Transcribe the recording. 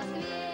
Москве